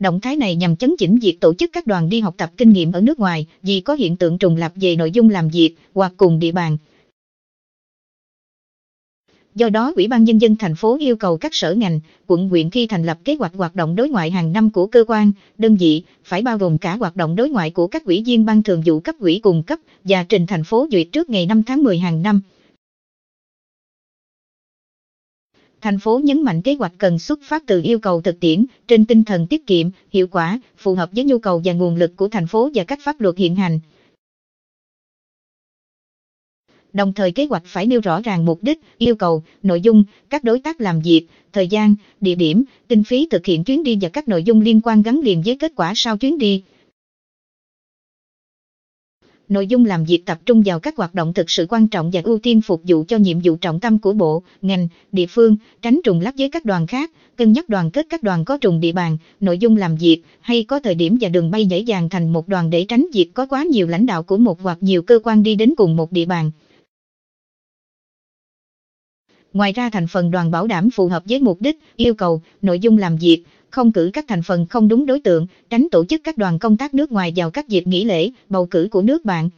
Động thái này nhằm chấn chỉnh việc tổ chức các đoàn đi học tập kinh nghiệm ở nước ngoài vì có hiện tượng trùng lặp về nội dung làm việc hoặc cùng địa bàn. Do đó, Ủy ban Nhân dân thành phố yêu cầu các sở ngành, quận huyện khi thành lập kế hoạch hoạt động đối ngoại hàng năm của cơ quan, đơn vị, phải bao gồm cả hoạt động đối ngoại của các ủy viên ban thường vụ cấp ủy cùng cấp và trình thành phố duyệt trước ngày 5 tháng 10 hàng năm. Thành phố nhấn mạnh kế hoạch cần xuất phát từ yêu cầu thực tiễn, trên tinh thần tiết kiệm, hiệu quả, phù hợp với nhu cầu và nguồn lực của thành phố và các pháp luật hiện hành. Đồng thời kế hoạch phải nêu rõ ràng mục đích, yêu cầu, nội dung, các đối tác làm việc, thời gian, địa điểm, kinh phí thực hiện chuyến đi và các nội dung liên quan gắn liền với kết quả sau chuyến đi. Nội dung làm việc tập trung vào các hoạt động thực sự quan trọng và ưu tiên phục vụ cho nhiệm vụ trọng tâm của bộ, ngành, địa phương, tránh trùng lắp với các đoàn khác, cân nhắc đoàn kết các đoàn có trùng địa bàn, nội dung làm việc hay có thời điểm và đường bay dễ dàng thành một đoàn để tránh việc có quá nhiều lãnh đạo của một hoặc nhiều cơ quan đi đến cùng một địa bàn. Ngoài ra thành phần đoàn bảo đảm phù hợp với mục đích, yêu cầu, nội dung làm việc, không cử các thành phần không đúng đối tượng, tránh tổ chức các đoàn công tác nước ngoài vào các dịp nghỉ lễ, bầu cử của nước bạn.